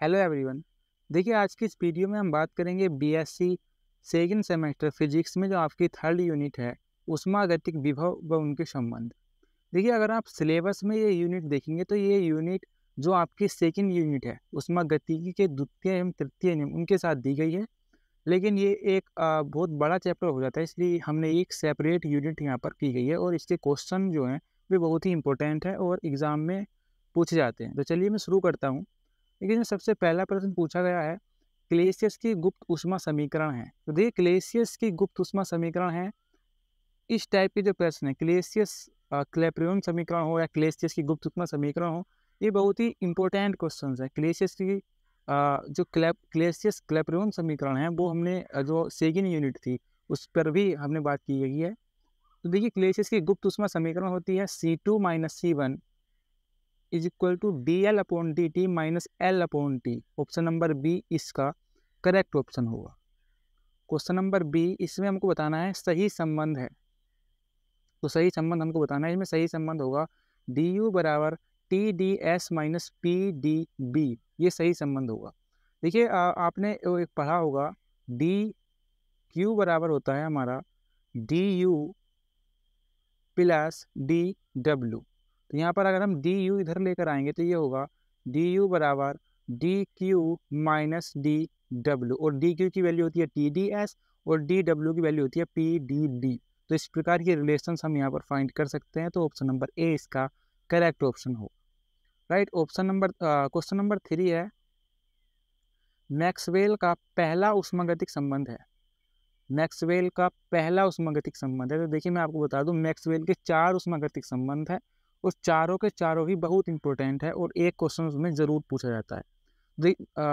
Hello everyone देखिए, आज की इस वीडियो में हम बात करेंगे बीएससी सेकंड सेमेस्टर फिजिक्स में जो आपकी थर्ड यूनिट है उष्मागतिक विभव व उनके संबंध। देखिए, अगर आप सिलेबस में ये यूनिट देखेंगे तो ये यूनिट जो आपकी सेकंड यूनिट है उष्मागतिकी के द्वितीय एवं तृतीय नियम उनके साथ दी गई है। लेकिन ये एक बहुत बड़ा चैप्टर हो जाता है, इसलिए हमने एक सेपरेट यूनिट यहाँ पर की गई है और इसके क्वेश्चन जो हैं, वे बहुत ही इंपॉर्टेंट है और एग्ज़ाम में पूछे जाते हैं। तो चलिए, मैं शुरू करता हूँ। लेकिन सबसे पहला प्रश्न पूछा गया है, क्लेशियस की गुप्त उष्मा समीकरण है। तो देखिए, क्लेशियस की गुप्त उष्मा समीकरण है। इस टाइप के जो प्रश्न है, क्लेशियस क्लेप्रियन समीकरण हो या क्लेशियस की गुप्त उष्मा समीकरण हो, ये बहुत ही इंपॉर्टेंट क्वेश्चन है। क्लेशियस की जो क्लेप, क्लेशियस क्लेप्रियन समीकरण है, वो हमने जो सेकेंड यूनिट थी, उस पर भी हमने बात की गई है। तो देखिए, क्लेशियस की गुप्त उष्मा समीकरण होती है C two minus C one is equal to D L upon D T minus L upon T option number B इसका करेक्ट ऑप्शन होगा। क्वेश्चन नंबर बी इसमें हमको बताना है सही संबंध है। तो सही संबंध हमको बताना है, इसमें सही संबंध होगा डी यू बराबर T D S minus P D B ये सही संबंध होगा। देखिए आपने एक पढ़ा होगा डी क्यू बराबर होता है हमारा D U plus D W तो यहाँ पर अगर हम डी यू इधर लेकर आएँगे तो ये होगा डी यू बराबर D Q minus D W और डी क्यू की वैल्यू होती है टी डी एस और डी डब्ल्यू की वैल्यू होती है पी डी डी तो इस प्रकार के रिलेशन हम यहाँ पर फाइंड कर सकते हैं तो ऑप्शन नंबर ए इसका करेक्ट ऑप्शन हो। Right option number question number three है। मैक्सवेल का पहला उष्मागतिक संबंध है। मैक्सवेल का पहला उष्मागतिक संबंध है तो देखिए मैं आपको बता दूँ मैक्सवेल के चार उष्मागतिक संबंध है। उस चारों के चारों ही बहुत इंपॉर्टेंट है और एक क्वेश्चन उसमें ज़रूर पूछा जाता है।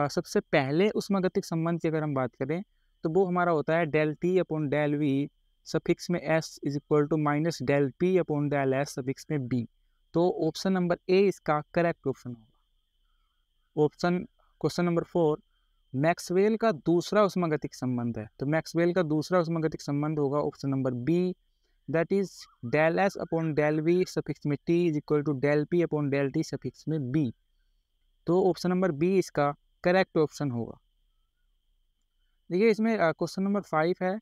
सबसे पहले उष्मागतिक संबंध की अगर हम बात करें तो वो हमारा होता है del T upon del V suffix में S is equal to minus del P upon del S suffix में बी तो ऑप्शन नंबर ए इसका करेक्ट ऑप्शन होगा। Option question number four Maxwell का दूसरा उष्मागतिक संबंध है। तो मैक्सवेल का दूसरा उष्मागतिक संबंध होगा option number B that is del S upon del V suffix में T is equal to del P upon del T suffix में बी तो ऑप्शन नंबर बी इसका करेक्ट ऑप्शन होगा। देखिए इसमें क्वेश्चन नंबर फाइव है।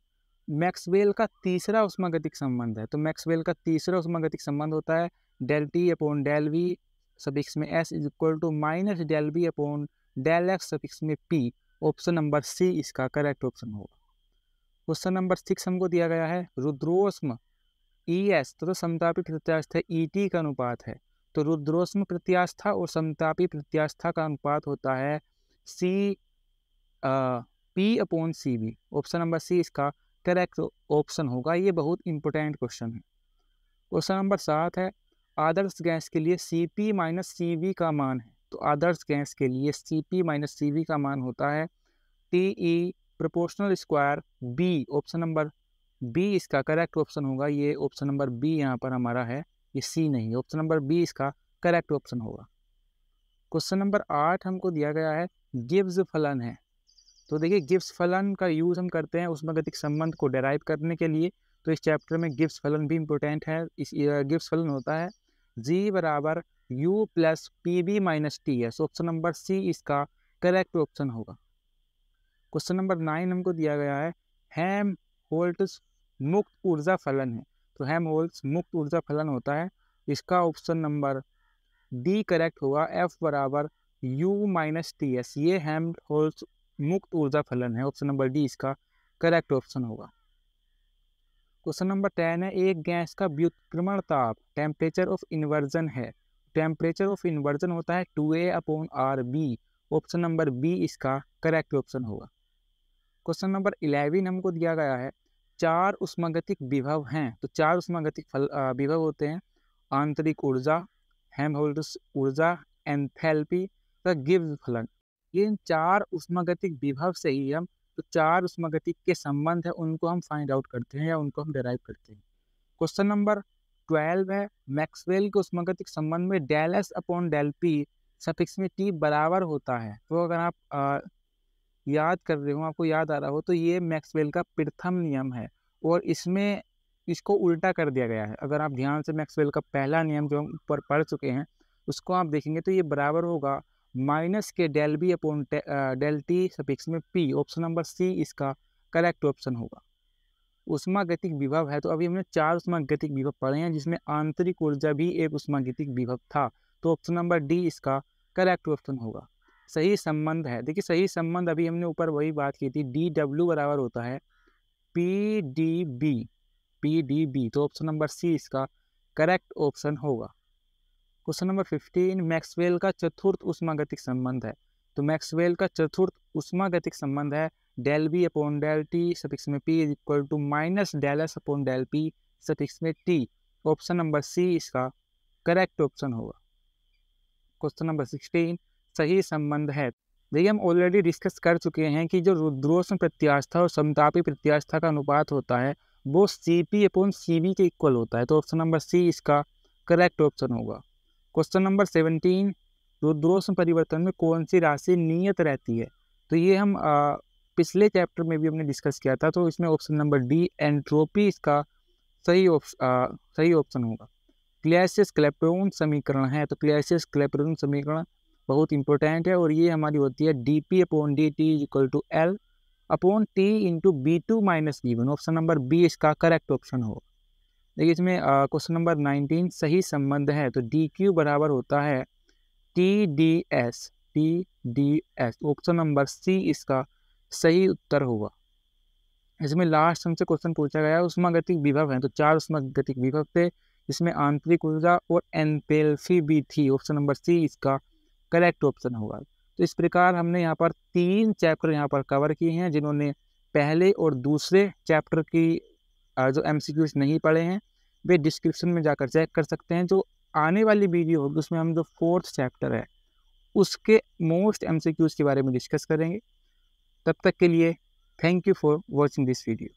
मैक्सवेल का तीसरा उष्मागतिक संबंध है। तो मैक्सवेल का तीसरा उष्मागतिक संबंध होता है del T upon del V suffix में S is equal to minus del B upon del X suffix में पी ऑप्शन नंबर सी इसका करेक्ट ऑप्शन होगा। क्वेश्चन नंबर सिक्स हमको दिया गया है रुद्रोष्म। ई एस तो, समतापी प्रत्यास्था ई टी का अनुपात है। तो रुद्रोष्म प्रत्यास्था और समतापी प्रत्यास्था का अनुपात होता है C P upon C B option number C इसका करेक्ट ऑप्शन होगा। ये बहुत इंपॉर्टेंट क्वेश्चन है। क्वेश्चन नंबर सात है आदर्श गैस के लिए C P minus C V का मान है। तो आदर्श गैस के लिए C P minus C V का मान होता है T E proportional square B option number B इसका करेक्ट ऑप्शन होगा, ये ऑप्शन नंबर बी यहाँ पर हमारा है, ये सी नहीं ऑप्शन नंबर बी इसका करेक्ट ऑप्शन होगा। क्वेश्चन नंबर आठ हमको दिया गया है गिव्स फलन है। तो देखिए गिव्स फलन का यूज़ हम करते हैं उसमें गतिक संबंध को डेराइव करने के लिए। तो इस चैप्टर में गिव्स फलन भी इम्पोर्टेंट है, इस गिव्स फलन होता है जी बराबर U plus P B minus T S option number C इसका करेक्ट ऑप्शन होगा। क्वेश्चन नंबर नाइन हमको दिया गया है हैम होल्ट्स मुक्त ऊर्जा फलन है। तो हेम होल्स मुक्त ऊर्जा फलन होता है। इसका ऑप्शन नंबर डी करेक्ट होगा एफ़ बराबर यू माइनस टी एस ये हेम होल्स मुक्त ऊर्जा फलन है। ऑप्शन नंबर डी इसका करेक्ट ऑप्शन होगा। क्वेश्चन नंबर टेन है। एक गैस का व्युत्क्रमण ताप टेम्परेचर ऑफ़ इन्वर्जन है। टेम्परेचर ऑफ़ इन्वर्जन होता है two A upon R B option number B इसका करेक्ट ऑप्शन होगा। क्वेश्चन नंबर इलेवन हमको दिया गया है। चार उष्मागतिक विभव हैं। तो चार उष्मागतिक फल विभव होते हैं। आंतरिक ऊर्जा हेमहोल्ड्स ऊर्जा एंथैल्पी तथा गिव्स फलन। ये इन चार उष्मागतिक विभव से ही हम तो चार उष्मागतिक के संबंध है, उनको हम फाइंड आउट करते हैं या उनको हम डेराइव करते हैं। क्वेश्चन नंबर ट्वेल्व है, मैक्सवेल के उष्मागतिक संबंध में del S upon del P suffix में टी बराबर होता है। तो अगर आप याद कर रहे हो, आपको याद आ रहा हो तो ये मैक्सवेल का प्रथम नियम है और इसमें इसको उल्टा कर दिया गया है। अगर आप ध्यान से मैक्सवेल का पहला नियम जो हम ऊपर पढ़ चुके हैं, उसको आप देखेंगे तो ये बराबर होगा माइनस के del B upon del T suffix में पी, ऑप्शन नंबर सी इसका करेक्ट ऑप्शन होगा। उष्मागतिक विभव है तो अभी हमने चार उष्मागतिक विभव पढ़े हैं, जिसमें आंतरिक ऊर्जा भी एक उष्मागतिक विभव था तो ऑप्शन नंबर डी इसका करेक्ट ऑप्शन होगा। सही संबंध है। देखिए, सही संबंध अभी हमने ऊपर वही बात की थी, डी डब्ल्यू बराबर होता है P D B, P D B तो ऑप्शन नंबर सी इसका करेक्ट ऑप्शन होगा। क्वेश्चन नंबर फिफ्टीन, मैक्सवेल का चतुर्थ उष्मागतिक संबंध है। तो मैक्सवेल का चतुर्थ उष्मागतिक संबंध है, del B upon del T suffix में P is equal to minus del S upon del P suffix में टी। ऑप्शन नंबर सी इसका करेक्ट ऑप्शन होगा। क्वेश्चन नंबर सिक्सटीन सही संबंध है। देखिए हम ऑलरेडी डिस्कस कर चुके हैं कि जो रुद्रोष्म प्रत्यास्था और समतापी प्रत्यास्था का अनुपात होता है वो C P upon C B के इक्वल होता है। तो ऑप्शन नंबर सी इसका करेक्ट ऑप्शन होगा। क्वेश्चन नंबर सेवनटीन रुद्रोष्म परिवर्तन में कौन सी राशि नियत रहती है? तो ये हम आ, पिछले चैप्टर में भी हमने डिस्कस किया था तो इसमें ऑप्शन नंबर डी एंट्रोपी इसका सही ऑप्शन सही ऑप्शन होगा। क्लियासिस क्लेप्रोन समीकरण है तो क्लियासिस क्लेप्रोन समीकरण बहुत इंपॉर्टेंट है और ये हमारी होती है D P upon D T equal to L upon T into B two minus B one option number B इसका करेक्ट ऑप्शन होगा। देखिए इसमें क्वेश्चन नंबर नाइनटीन सही संबंध है तो डी क्यू बराबर होता है T D S T D S option number C इसका सही उत्तर होगा। इसमें लास्ट हमसे क्वेश्चन पूछा गया उष्मागतिक विभव है तो चार उष्मागतिक विभव थे इसमें आंतरिक ऊर्जा और एनपेल्फी भी थी। ऑप्शन नंबर सी इसका करेक्ट ऑप्शन होगा। तो इस प्रकार हमने यहाँ पर तीन चैप्टर यहाँ पर कवर किए हैं, जिन्होंने पहले और दूसरे चैप्टर की जो एम नहीं पढ़े हैं, वे डिस्क्रिप्शन में जाकर चेक कर सकते हैं। जो आने वाली वीडियो होगी, उसमें हम जो फोर्थ चैप्टर है, उसके मोस्ट एम के बारे में डिस्कस करेंगे। तब तक के लिए thank you for watching this video